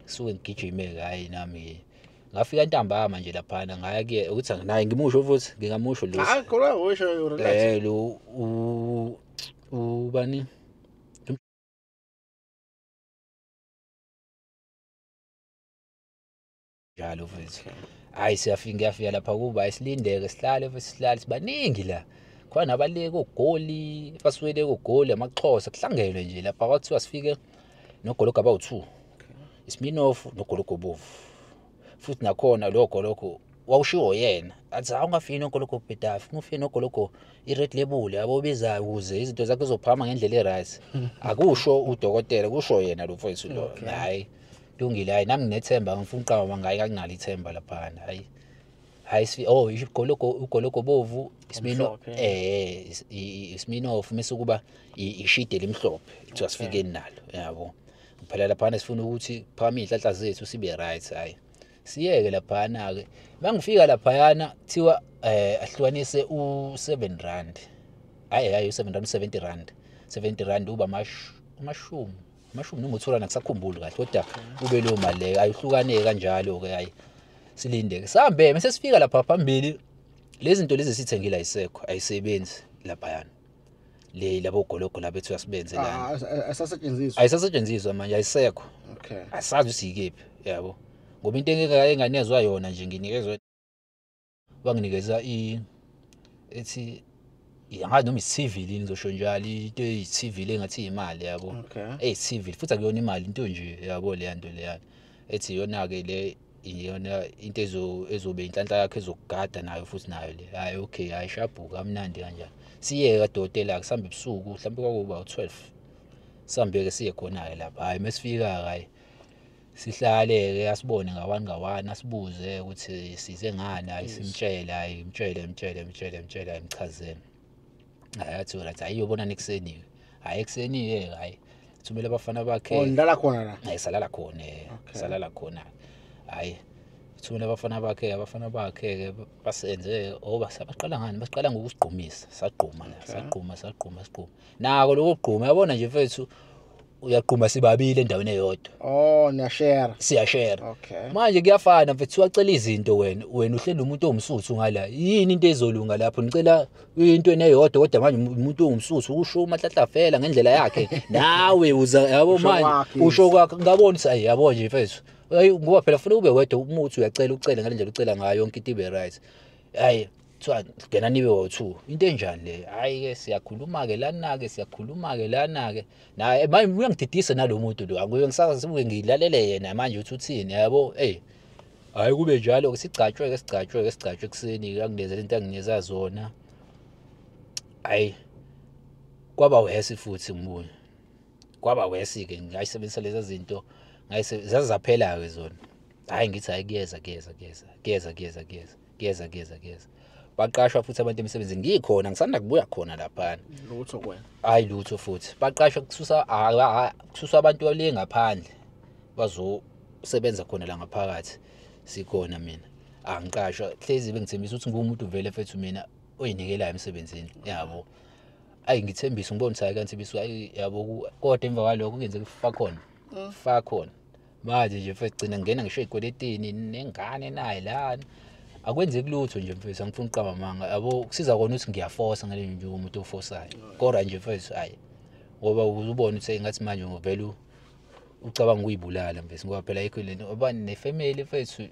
[SPEAKER 2] suke ngigijime hayi nami ngafika ntambama nje laphana ngaya ke ukuthi naye ngimusho futhi ngingamusho lo
[SPEAKER 1] Hayi khona usho relax.
[SPEAKER 2] eh lo u ubani? Njalo mfethu hayi siyafika ngiyafika lapha kuba isilindeke sihlale futhi sihlale sibaningi la. Khona nabaleke ogoli basuwele ogoli amaxhosa kuhlangelwe nje lapha kwathiwa sifike nogologo abawu2 isminoff nogologo bovu futhi nakhona lo gologo wawushiwo yena. Athi hawu ungafiki nogologo bhedafi ungafiki nogologo i-red label yabo bezayo ukuze izinto zakhe zophama ngendlela e-right. Akusho udokotela kusho yena lo mfowethu lo. Hayi lungile hayi nami nginethemba ngifuna uqaba mangayi kakunalo ithemba laphana hayi. Hayi oh igologo ugologo bovu ismino eh is- i- i- isminoff mase kuba ishide limhlophe kuthiwa sifikeni nalo yabo. Phela laphana sifuna ukuthi phakame iy'hlahla zethu sibe right hayi siyeke laphana ke mangifika laphayana kuthiwa eh ahlukanise u7 rand. Hayi hayi u7 rand 70 rand. 70 rand uba amashumi amashumi noma uthola nakusakhumbuli kahle kodwa ube leyo mali leyo ayihlukaneke kanjalo ke hayi silinde sihambe mase sifika lapha phambili lezi zinto lezi sithengile ayisekho ayisebenzi laphayana le labo gologo labethu yasibenze lana.
[SPEAKER 1] Ah, asasetshenziswa.
[SPEAKER 2] ayisasetshenziswa manje ayisekho.
[SPEAKER 1] Okay.
[SPEAKER 2] asazi usikephi yabo. Ngoba into engeke enganezwa yona nje nginikezwe banginikeza i ethi angazi noma i-civil ngizosho njalo into eyi-civil engathi imali yabo.
[SPEAKER 1] Okay.
[SPEAKER 2] eyi-civil futhi akuyona imali into nje yabo leya nto leyana ethi iyona-ke le iyona into ezo- ezobe inhlanhla yakhe ezokugada nayo futhi nayo le. Hayi okay hayi shabhuka kamnandi kanjani siye kadokotela-ke sihambe ebusuku mhlawumbe kwakuba u-twelve sihambe-ke siye khona-ke lapha. Hhayi uma sifika-ke hhayi sihlale ke asibone ngawani ngawani asibuze ukuthi size ngani hayi simtshele hayi mtshele mtshele mtshele mtshele hayi mchazeni hayi athi wena hayi yobona nekuseni hayi ekuseni ke hayi thumela abafana bakhe.
[SPEAKER 1] Oh ndala khona la?
[SPEAKER 2] Hayi salala khona salala khona hayi thumela abafana bakhe abafana bakhe ke basenze oba sabaqala ngani? Basiqala ngokusigqumisa sagquma la sagquma sagquma sigquma nako lokho kugquma yabona nje mfethu uyagquma sibabili endaweni eyodwa.
[SPEAKER 1] Oh niyashare
[SPEAKER 2] siyashare
[SPEAKER 1] okay.
[SPEAKER 2] Manje kuyafana mfethu wacela izinto wena wena uhleli umuntu ongumsuthu ngala yini into ezolunga lapho? Ngicela into eneyodwa kodwa manje umuntu ongumsuthu usho umahlahlafela ngendlela yakhe. Nawe uza yabo
[SPEAKER 1] Usho
[SPEAKER 2] manje
[SPEAKER 1] kwakhe,
[SPEAKER 2] usho kwakhe ngabona ukuthi ayi yabo nje mfethu. Hayi ngoba phela ufuna ube wedwa umuthi uyacela ucele ngale ndlela ucela ngayo yonke into ibe right. Hayi kuthiwa gena nibe wo-two. Into enjani le? Hhayi-ke siyakhuluma-ke lana-ke siyakhuluma-ke lana-ke. Naye manje uyangididisa nalo muntu lo. Akuye ngisasuke ngilalele yena manje uthi uthini yabo eyi hhayi kube njalo-ke sigcatshwe-ke sigcatshwe-ke sigcatshwe ekuseni anginikeza lento anginikeza zona. Hhayi kwaba wesi futhi ngibuye kwaba wesi-ke ngayisebenzisa leza zinto. ngayise- zazaphela-ke zona. Hhayi ngithi hhayi kuyeza kuyeza kuyeza kuyeza kuyeza kuyeza kuyeza kuyeza kuyeza. Baqashwa futhi abantu emsebenzini ngikhona ngisanda kubuya khona laphana.
[SPEAKER 1] Lutho kwena.
[SPEAKER 2] Hayi lutho futhi. Baqashwa kususa ah, ah, kususa abantu bale ngaphandle bazosebenza khona la ngaphakathi. Sikhona mina. Angiqashwa hlezi bengithembisa ukuthi ngumuntu vele fethu mina oyinikelayo emsebenzini. Yabo. Ayi ngithembisa ngibona ukuthi hayi kanti bisu ayi yabo ku- kodwa emva kwalokho kungenzeka fa khona fa khona manje nje mfethu gcina ngena ngisho ey'kweletini nengane naye lana. Akwenzeki lutho nje mfethu angifuni uqamba amanga. Yabo kusiza kona ukuthi ngiyafosa ngale nje umuntu ofosayo. Kodwa nje mfethu hayi ngoba uzubona ukuthi ngathi manje uvele u- ucabanga ukuyibulala mfethu ngoba phela ayikho lento. Ngoba nefamily mfethu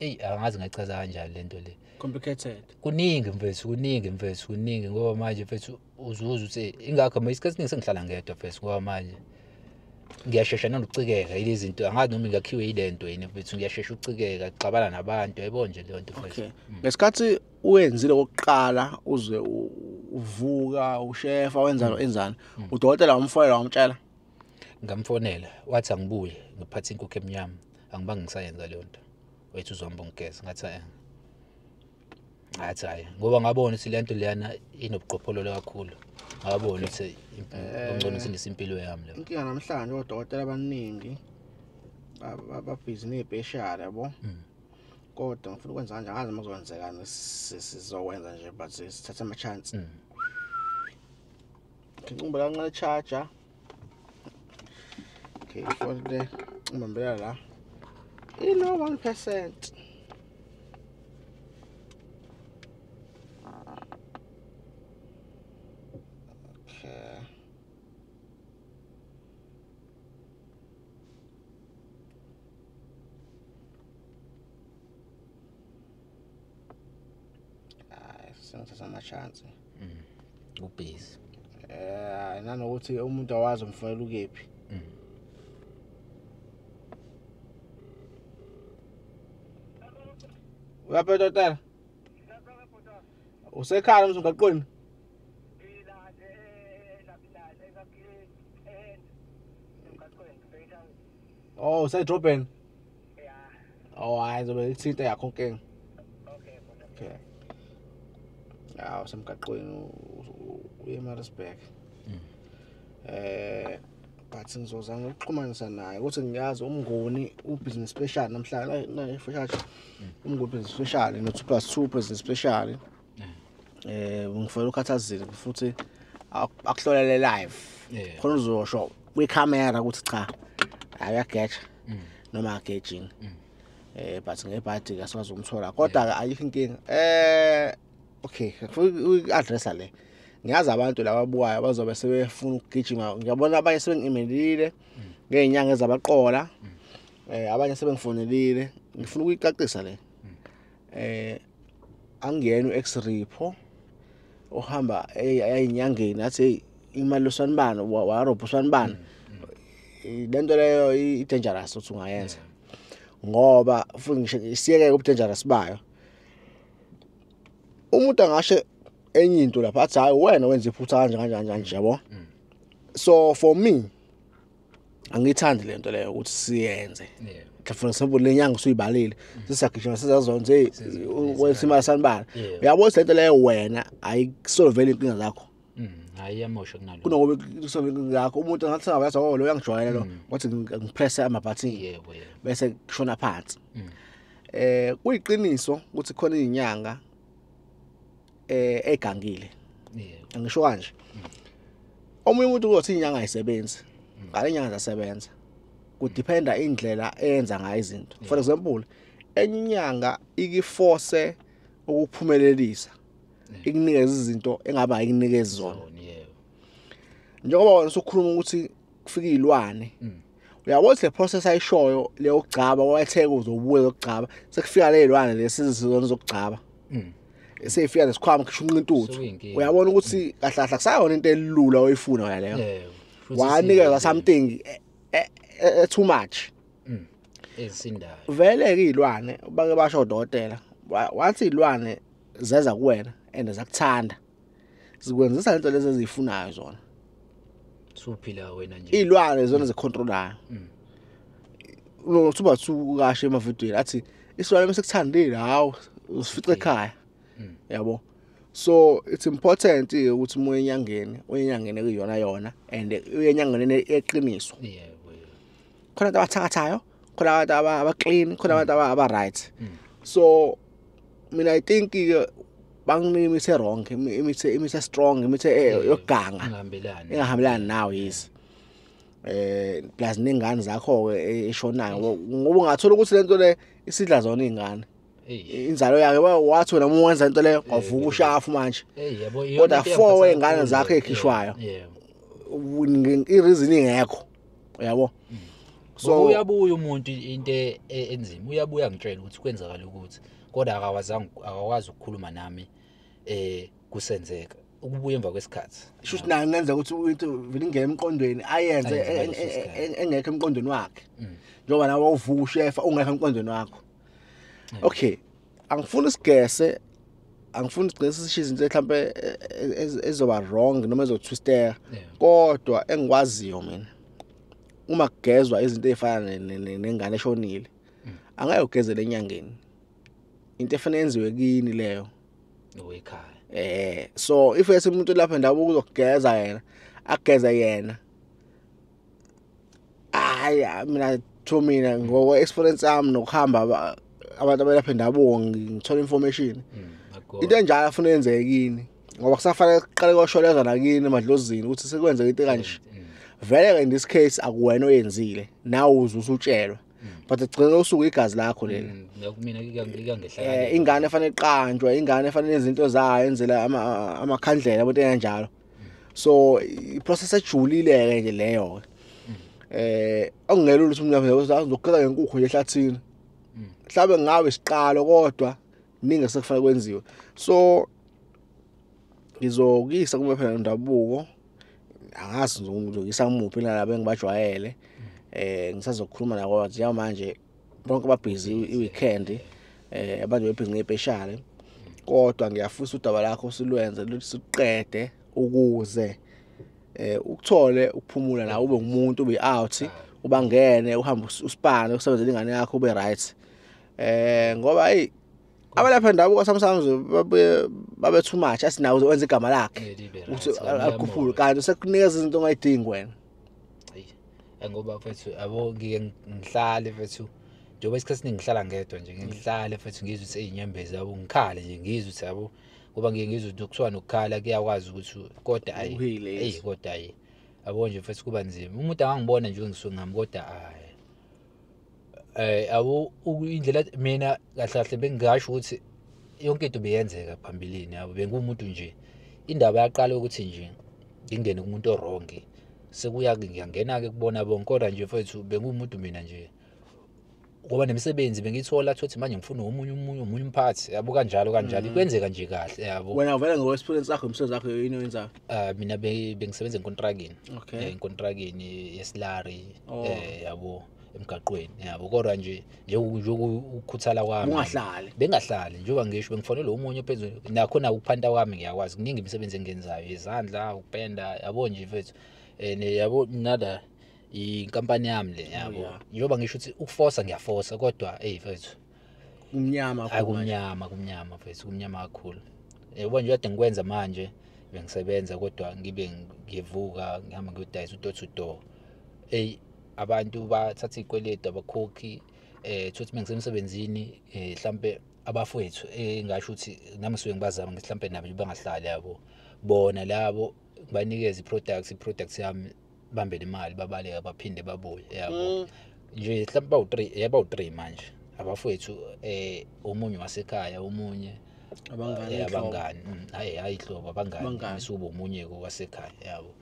[SPEAKER 2] eyi angazi ngayichaza kanjani lento le.
[SPEAKER 1] Complicated.
[SPEAKER 2] Kuningi mfethu kuningi mfethu kuningi ngoba manje mfethu uzuza ukuthi ingakho ma isikhathi esiningi sengihlala ngedwa mfethu ngoba manje ngiyashesha nanokucikeka yile zinto angazi noma ngakhiwe yile nto yini mfethu ngiyashesha ukucikeka xabana nabantu yayibona nje leyo nto mfethu
[SPEAKER 1] okay. Ngesikhathi uwenzile okokuqala uze u- uvuka ushefa wenzalo enzani udokotela wamfonela wamtshela?
[SPEAKER 2] Ngamfonela wathi angibuye ngiphathe inkukhu emnyama angibange ngisayenza leyo nto. Wethu uzohamba ungigeza ngathi hayi ngathi hayi ngoba ngabona ukuthi le nto leyana inobuqophololo kakhulu. Ngabona ukuthi imp- kungcono sindisa impilo yami leyo.
[SPEAKER 1] Inkinga namhlanje odokotela abaningi babhizi ney'peshali yabo. Kodwa ngifuna ukwenza kanje angazi uma kuzokwenzekani si- sizokwenza nje but sithathe ama-chance.
[SPEAKER 2] Mm.
[SPEAKER 1] ngicumba kancane charger okay ifoni le ngibambela la. Ino one percent. singathatha ama-chance mm.
[SPEAKER 2] ubhizi
[SPEAKER 1] um nanokuthi umuntu awazi umfunela ukephi mm. uyaphetha tala usekhaya msungaqini Oh, usedrobheni? Yeah. Oh, hayi ngizobe ngithinte yakho nkinga. Okay. Okay. Usemgaqweni uye emarisburg eh but ngizozama ukuxhumanisa naye ukuthi ngiyazi umnguni ubusiness special namhlanje na special umnguni business special no 2 plus 2 business special. Eh ngifela ukhathazile futhi ak- akuhlolele live. Khona uzosho kwicamera ukuthi cha ayageja noma agejini. Eh but ngebhadi ke asikwazi ukumthola. Kodwa ayikho inkinga. Eh okay ngifuna addressa le. Ngiyazi abantu laba abuwayo bazobe sebefuna ukugijima. Ngiyabona abanye sebengi-emailile ngey'nyanga ezabaqola eh abanye sebengifonelile. Ngifuna ukuyicacisa le. Eh angiyena u-ex-repo ohamba eyinyangeni athi imali losani bani? Warobha usani bani? Lento leyo i-dangerous ukuthi ungayenza. Ngoba futhi ngisho isiyeke ubudangerous bayo. Umuntu angasho enye into lapha athi hayi wena wenza iphutha kanje kanje kanje kanje yabo? So for me angiyithandi lento leyo ukuthi siyenze.
[SPEAKER 2] Yeah.
[SPEAKER 1] For example lenyanga usuyibalile sisagijima sizazonze hey wesimali sanibala
[SPEAKER 2] Yeah.
[SPEAKER 1] uyabona ukuthi lento leyo wena ayisolvele inkinga zakho.
[SPEAKER 2] Mm, hayi iyamosha kunalo
[SPEAKER 1] kunokuba kusolve inkinga yakho umuntu angathi sangabathi oh lo uyangijwayela lo. Wathi ngipress amabhathini
[SPEAKER 2] yebo yebo
[SPEAKER 1] bese kushona phansi.
[SPEAKER 2] Mm.
[SPEAKER 1] eh kuyiqiniso ukuthi khona izinyanga eh egangile. Angisho kanje. Omunye umuntu uzothi inyanga ayisebenzi ngale nyanga zasebenza kudependa indlela eyenza ngayo izinto. For example enye inyanga ikiforce ukuphumelelisa ikunikeza izinto engaba ayikunikeza zona. Njengoba wena usukhuluma ukuthi kufika izilwane uyabona le process ayishoyo leyo kugcaba wayetheka uzobuye zokugcaba sekufika le zilwane lesizizona zokugcaba.
[SPEAKER 2] Mm.
[SPEAKER 1] Seyifika nesikhwama kisho unqintuthu
[SPEAKER 2] Sekuyinkinga.
[SPEAKER 1] uyabona ukuthi kahle kahle kusayona into elula oyifuna wena leyo
[SPEAKER 2] yebo Futhi
[SPEAKER 1] wanikeza
[SPEAKER 2] isindayo.
[SPEAKER 1] something eh, eh, eh, too much
[SPEAKER 2] Mm. ezisindayo
[SPEAKER 1] vele ke izilwane bake basho udokotela wa- wathi izilwane zeza kuwena and zakuthanda zikwenzisa lento lezi ezifunayo zona
[SPEAKER 2] suphila wena nje
[SPEAKER 1] izilwane zona zicontrolayo unokuthi bathu kashe emavidweni athi isilwane mesekuthandile hawo usifice ekhaya yabo? So it's important eh, ukuthi umoya enyangeni uyenyangeni ekuyona yona and uyenyangeni eqiniso
[SPEAKER 2] yebo
[SPEAKER 1] khona abantu abathakathayo khona abantu aba aba clean khona abantu aba right so mina i think imithe wrong imi- imithe imithe strong imithe eh, yokuganga.
[SPEAKER 2] ingahambelani.
[SPEAKER 1] Engahambelani nawe yisi eh plus nengane zakho ke eshonayo. Ngoba ungathola ukuthi lento le isidla zona izingane inzalo yakhe wa- wathi wena uma wenza into leyo wavuka ushafu manje.
[SPEAKER 2] Hey yabo
[SPEAKER 1] Kodwa
[SPEAKER 2] into
[SPEAKER 1] four
[SPEAKER 2] eyangiphatha
[SPEAKER 1] wey'ngane
[SPEAKER 2] kakhulu
[SPEAKER 1] zakho
[SPEAKER 2] le.
[SPEAKER 1] ey'khishwayo.
[SPEAKER 2] yebo
[SPEAKER 1] Nge- i-reason ingekho yabo?
[SPEAKER 2] So
[SPEAKER 1] so
[SPEAKER 2] uyabuya umuntu into e- enzima uyabuya ngitshela ukuthi kwenzakala ukuthi kodwa akawazange akakwazi ukukhuluma nami eh kusenzeka ukubuya emva kwesikhathi.
[SPEAKER 1] Shuthi nayo kungenzeka ukuthi into vele ingene emqondweni ayenze
[SPEAKER 2] Ayenze
[SPEAKER 1] e-
[SPEAKER 2] ngaleso
[SPEAKER 1] e-
[SPEAKER 2] sikhathi.
[SPEAKER 1] e- engekho emqondweni wakhe. Njengoba nawe uvuka ushefa ungekho emqondweni wakho. Okay angifuni isigese angifuni sigcine sishiya izinto mhlambe ez- ezoba wrong noma ezotwisteka
[SPEAKER 2] Yeah.
[SPEAKER 1] kodwa engikwaziyo mina uma kugezwa izinto ezifana ne- ne- ne- nengane eshonile angeke ugezele enyangeni. Into efanele yenziwe kini leyo.
[SPEAKER 2] Owekhaya
[SPEAKER 1] eh so if ese umuntu lapha ndabuka uzokugeza yena ageza yena hayi mina to mina ngokwe experience yami nokuhamba abantu abalapha endabuko ngithola information.
[SPEAKER 2] Mm,
[SPEAKER 1] into enjalo afuna yenzeke kini ngoba kusafanele kuqale kwasholeza nakini emadlozini ukuthi sekwenzeka into kanje vele ke in this case akuwena oyenzile nawe uze usutshelwa but egcina usuku igazi lakho leli.
[SPEAKER 2] Mina
[SPEAKER 1] eh
[SPEAKER 2] ikangehlala
[SPEAKER 1] ingane efanele iqanjwe ingane efanele izinto zayo enzela ama- amakhandlela abantu enjalo. So iprocess ejulile ke nje leyo eh okungelula ukuthi umuntu lapha uzokukela ngenkukhu nje ehlathini. Mhlabe ngabe isiqalo kodwa ningi sekufanele kwenziwe. So ngizokuyisa kuma phela ndabuko angazi ngizokuyisa kumuphi nalabo engibajwayele eh ngisazokhuluma nabo bathi manje bonke babhizi iweekend eh abantu bebhizi ngepeshali kodwa ngiyafisa udaba lakho silwenze luthi siqede ukuze eh ukuthole ukuphumula nawe ube umuntu ube out ubangene uhambe us- usipane usebenzele ingane yakho ube right eh ngoba hey abalapha ndabuko sometimes babe babe too much asinawo uzowenza igama lakhe.
[SPEAKER 2] Eh, ngiyabona.
[SPEAKER 1] akukhuphule kanti sekunikeza izinto ongayidingi wena.
[SPEAKER 2] Hayi, ngoba mfethu abo ngike ngihlale mfethu. Njengoba isikhathi ngihlala ngedwa nje ngihlale mfethu ngizwe ukuthi eyinyembezi yabo ngikhale nje ngizwe ukuthi yabo ngoba ngike ngizwe ukuthi kuthiwa nokukhala kuyakwazi ukuthi kodwa ayi eyi kodwa ayi. Yabo nje mfethu kuba nzima. Umuntu angangibona nje ngisuke ngami kodwa ayi. eh abo uku- indlela mina kahle kahle bengingasho ukuthi yonke into beyenzeka phambilini yabo. Bengumuntu nje indaba yaqala ukuthi nje ngingene kumuntu oronke sekuya ngiyangena ke kubona bonke kodwa nje mfethu bengumuntu mina nje. Ngoba nemisebenzi bengithola thothi manje ngifuna omunye umunye omunye umphathi. Yabo kanjalo kanjalo. Kwenzeka nje kahle yabo.
[SPEAKER 1] Wena vele ngokwe experience yakho imisebenzi yakho yini oyenzayo
[SPEAKER 2] Ah, mina be- bengisebenza enkontrakini
[SPEAKER 1] Okay.
[SPEAKER 2] Eh, enkontrakini yesilari.
[SPEAKER 1] Oh.
[SPEAKER 2] eh yabo. Emgaqweni yabo. Kodwa nje njengokukhuthala kwami.
[SPEAKER 1] Ungahlali.
[SPEAKER 2] Bengahlali njengoba ngisho bengifonela omunye phezulu nakhona ukuphanda kwami ngiyakwazi. Kuningi imisebenzi engiyenzayo izandla ukupenda yabo nje mfethu. And yabo nala inkampani yami le yabo.
[SPEAKER 1] Yeah.
[SPEAKER 2] njengoba ngisho ukuthi ukuforsa ngiyaforsa kodwa hey mfethu.
[SPEAKER 1] Umnyama
[SPEAKER 2] hayi kumnyama kumnyama mfethu kumnyama kakhulu. Yebo nje kade ngikwenza manje bengisebenza kodwa ngibe ngivuka ngihamba ngiyodayisa udo to door ey abantu bathatha izikweletu abakhokhi eh thuthi mengisemsebenzini eh mhlambe abafowethu engasho ukuthi nami suke ngibazama mhlambe nabo nje bangahlali yabo. Bona labo banikeza iproducts iproducts yami bambele imali babaleka baphinde babuye yabo. Nje mhlawumbe bawu 3 yaba u3 manje abafowethu eh omunye wasekhaya omunye
[SPEAKER 1] abangani
[SPEAKER 2] eh, mm, hayi hayi ihlobo abangani
[SPEAKER 1] Abangani.
[SPEAKER 2] isubo omunye ko wasekhaya yabo.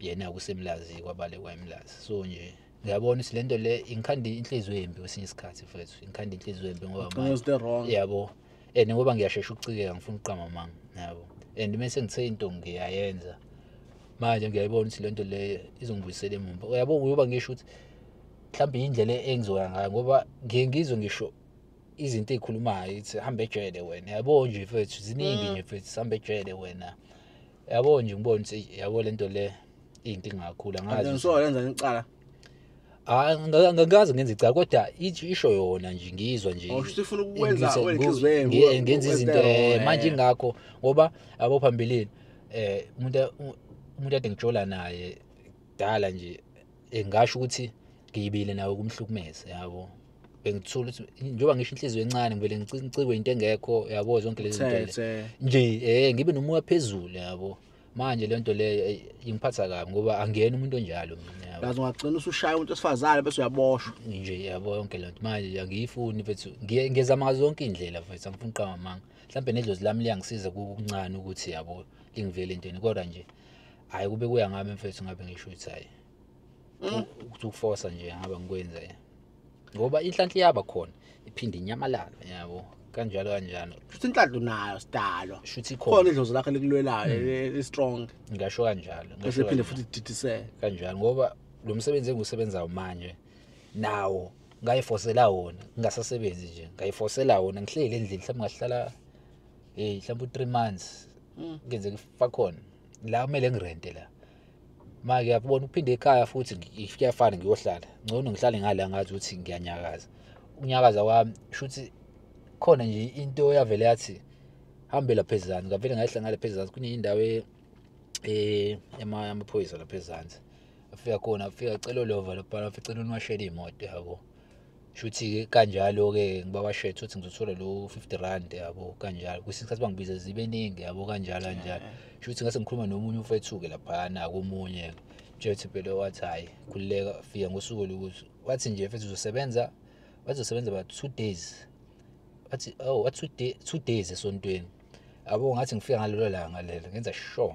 [SPEAKER 2] Yena kusemlazi kwabale kwayemlazi so nje ngiyabona ukuthi lento le ingikhanda inhliziyo embi kwesinye isikhathi mfethu. Ingikhanda inhliziyo embi ngoba manje yabo. And ngoba ngiyashesha ukucikeka ngifuna uqama manga yabo. And mase ngithe into ngiyayenza manje ngiyayibona ukuthi lento le izongibuyisela emumva uyabo ngoba ngisho ukuthi mhlawumbe indlela engizoya ngayo ngoba ngiye ngizwe ngisho izinto ezikhulumayo ithi hamba ejele wena. Yabo nje mfethu ziningi nje mfethu hamba ejele wena. Yabo nje ngibona ukuthi yabo lento le iyinkinga kakhulu angazi
[SPEAKER 1] so lenza icala
[SPEAKER 2] Ah, nga- angikaze ngenze icala kodwa isho yona nje ngizwa nje.
[SPEAKER 1] Oh, shuthi ufuna ukwenza
[SPEAKER 2] Ngise-
[SPEAKER 1] wenhliziyo embi,
[SPEAKER 2] ngi-
[SPEAKER 1] we-
[SPEAKER 2] ngenza izinto eh, manje ingakho ngoba yabo phambilini eh umuntu umuntu ade ngijola naye dala nje eh, ngasho ukuthi ngiyibile nawe kumhlukumeza yabo. Bengithula ukuthi njengoba ngisho inhliziyo encane ngivele ngicikwe into engekho yabo zonke lezi zinto nje eh ngibe nomoya phezulu yabo. Manje le nto le eh, ingiphatha kabi ngoba angiyena umuntu onjalo mina yabo
[SPEAKER 1] lazi ungagcina usushaya umuntu esifazane bese uyaboshwa.
[SPEAKER 2] Nje yabo yonke lento manje angiyifuni mfethu. Ngiye ngezama ngazo zonke indlela mfethu angifuni uqama manga mhlambe nedlozi lami liyangisiza kukuncane ukuthi yabo lingivele entweni. Kodwa nje hayi kube kuya ngami mfethu ngabe ngisho ukuthi hayi ukuthi ukuforsa nje ngaba ngikwenza ya ngoba inhlanhla yaba khona iphinde inyamalala yabo kanjalo kanjalo.
[SPEAKER 1] Futhi inhlanhla nayo sidalwa.
[SPEAKER 2] Shuthi
[SPEAKER 1] khona
[SPEAKER 2] khona
[SPEAKER 1] idlozi lakhe likulwelayo li strong.
[SPEAKER 2] Ngasho kanjalo
[SPEAKER 1] bese
[SPEAKER 2] ngasho
[SPEAKER 1] iphinde
[SPEAKER 2] kanjalo.
[SPEAKER 1] futhi ididisele
[SPEAKER 2] kanjalo ngoba lo msebenzi engiwusebenzayo manje nawo ngayifosela wona ngingasasebenzi nje. Ngayifosela wona ngihleli endlini mhlawumbe ngahlala eh mhlawumbe u3 months ngenze ngifa khona. La kumele ngirente la. Manje uyabona ukuphinde ekhaya futhi ngi- kuyafana ngiyohlala. Ngcono ngihlale ngala ngathi ukuthi ngiyanyakaza. Unyakaza kwami shuthi khona nje into yavele yathi hambe lapha ezansi ngavele ngayihla ngale phezansi kuneyindawo e- eh yama- yamaphoyisa lapha ezansi. Afika khona afika acela lova lapha afika acela unwashela imoto yabo. Shuthi ke kanjalo ke ngibawashethe ukuthi ngizothola lo 50 rand yabo kanjalo. Kwesikhathi bangibiza zibe ningi yabo kanjalo kanjalo. Shuthi ngase ngikhuluma nomunye ufethu ke lapha na komunye nje phela wathi hayi khulileka fika ngosuku lokuthi wathi nje mfethu uzosebenza? Wazosebenza about 2 days. Wathi oh wathi 2 day 2 days esontweni. Abo ngathi ngifika ngalelo langa lelo ngenza sure.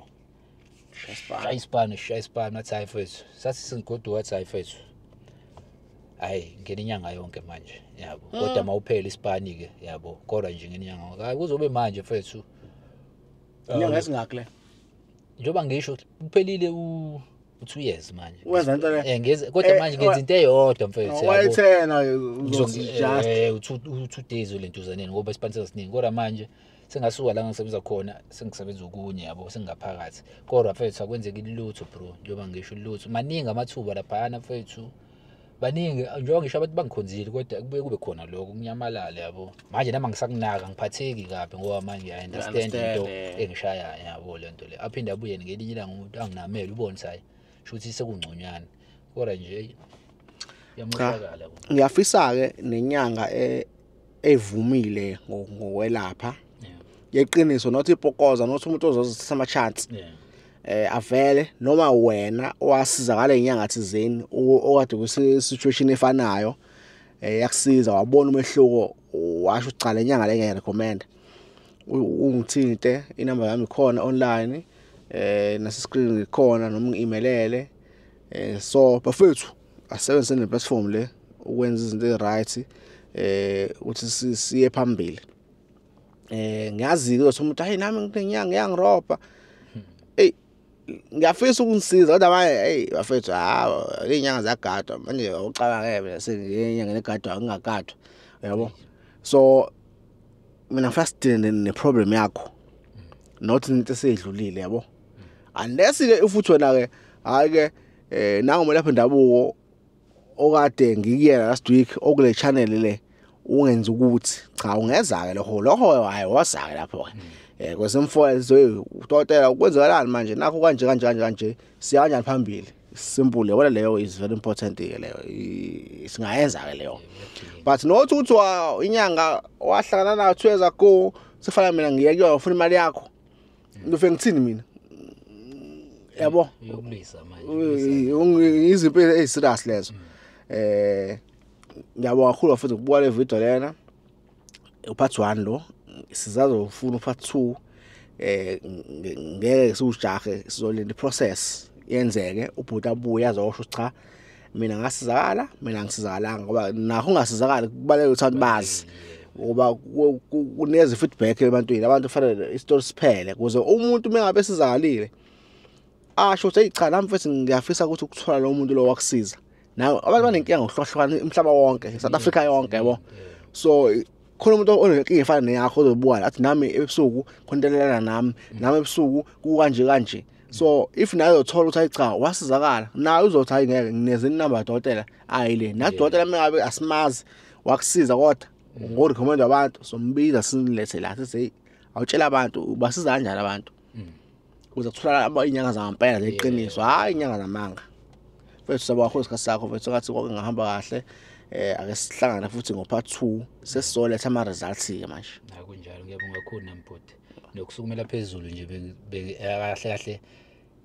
[SPEAKER 2] Shaya isipani shaya isipani wathi hayi mfethu. Sathi singigoduka wathi hayi mfethu. Hayi ngena inyanga yonke manje yabo. Kodwa mawuphele isipani ke yabo. Kodwa nje ngena inyanga yonke. Hayi kuzobe manje mfethu.
[SPEAKER 1] Inyanga esingakho le?
[SPEAKER 2] njengoba ngisho kuphelile u 2 years manje.
[SPEAKER 1] Wenza into le?
[SPEAKER 2] Eh ngeze kodwa
[SPEAKER 1] Eh,
[SPEAKER 2] manje
[SPEAKER 1] wa-
[SPEAKER 2] ngenza into eyodwa mfethu yabo?
[SPEAKER 1] wayethena uzojust
[SPEAKER 2] u-two days olentuzaneni ngoba isipanisela siningi. Kodwa manje sengasuka la ngisebenza khona sengisebenza okunye yabo sengingaphakathi. Kodwa mfethu akwenzeki lutho bro njengoba ngisho lutho. Maningi amathuba laphana mfethu. Baningi njengoba ngisho abantu bangikhonzile kodwa kube kube khona lokho kunyamalala yabo. Manje nami ngisakunaka ngiphatheki kabi ngoba manje i understand
[SPEAKER 1] understand,
[SPEAKER 2] into
[SPEAKER 1] eh.
[SPEAKER 2] engishayayo yabo lento le. Aphinde abuye ngelinye ilanga umuntu anginamele ubone ukuthi hayi shuthi sekungconywana. Kodwa nje yamoshakala
[SPEAKER 1] ngiyafisa ke nenyanga e- evumile ngo- ngokwelapha. Yeqiniso not ipokoza not umuntu ozozisa ama chance eh avele noma wena owasizakala inyanga thizeni okade kuse situation efanayo eh yakusiza wabona umehluko washo ucala inyanga le ngeke recommend. U- ungithinte inamba yami ikhona online. Eh nase screen ngikhona noma ngi-emailele eh so bafethu asebenzise le platform le ukwenza izinto eziright eh uthi si- siye phambili. Eh ngiyazi ke ukuthi umuntu hayi nami nginenyanga ngiyangiroba hey ngiyafisa ukungisiza kodwa manje hey bafethu ha inyanga zagadwa manje ucabanga ke sengiyenyanga negadwa ngingagadwa yabo so mina first ne problem yakho not into esedlulile yabo unless ke ufuthi wena ke hayi ke eh nangomelaphi ndabuko okade ngikuyela last week okule channel le ungenza ukuthi cha ungeza ke lokho lokho hayi wazake lapho ke eh kwesemfola so udokotela kwenzakalani manje? Nakho kanje kanje kanje kanje siya kanjani phambili? Simple yabona leyo is very important ke leyo I- singayenza ke leyo but nothi uthi wa inyanga wahlangana nayo two years ago sefana mina ngiye kuyo ufuna imali yakho. Ngife ngithini mina? Yabo?
[SPEAKER 2] Uyokulwisa manje
[SPEAKER 1] izinto eziserious lezo? Eh ngiyabonga kakhulu futhi ukubuka le video lena. Upart 1 lo sizazo ufuna upart 2 eh nge- ngeke siwujahe sizolinda iprocess yenzeke ubhuti abuye azosho cha mina ngasizakala mina ngisizakalanga ngoba nakho ungasizakala kubaleka ukuthi bazi. ngoba ku- ku- kuneze feedback ebantwini abantu kufanele isitori siphele ukuze umuntu mengabe sizakalile asho ukuthi hey cha nami mfethu ngiyafisa ukuthi ukuthola lo muntu lo wakusiza. Nawe abantu banenkinga ngokuhlohlukana umhlaba wonke South Africa yonke yabo. So khona umuntu onenkinga efana neyakho ozobuka athi nami ebusuku khontelelana nami nami ebusuku kukanje kanje. So if naye uzothola ukuthi hayi cha wasizakala naye uzothi hayi ngeke ngineze inamba dokotela ayile nadokotela mengabe asimazi wakusiza kodwa ngorecommend abantu. Sombiza sinlethe la sithi hey awutshela abantu basiza kanjani abantu? Ukuze kuthola aba inyanga zangempela leqiniso hayi inyanga zamanga. Mfethu sabonga kakhulu isikhathi sakho mfethu ngathi konke ngahamba kahle. Eh ake sihlangane futhi ngopart 2 sesizoletha ama results ke manje
[SPEAKER 2] akunjalo ngiyabonga kakhulu nampoti nokusukumela phezulu nje kahle kahle.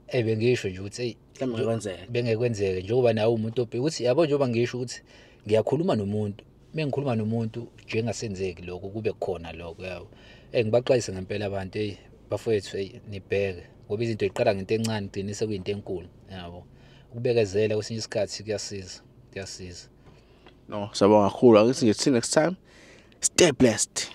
[SPEAKER 2] Eh bengisho nje ukuthi hey
[SPEAKER 1] kwenzeka.
[SPEAKER 2] bengekwenzeke njengoba nawe umuntu obheka ukuthi yabo njengoba ngisho ukuthi ngiyakhuluma nomuntu. Mengikhuluma nomuntu njengasenzeki lokho kube khona lokho yabo. Eh ngibaxwayise ngempela abantu hey bafowethu hey nibheke. Ngoba izinto ziqala ngento encane igcine sekuyinto enkulu yabo. Ukubekezela kwesinye isikhathi kuyasiza kuyasiza.
[SPEAKER 1] No sabonga kakhulu. Akithi nje see you next time. Stay blessed.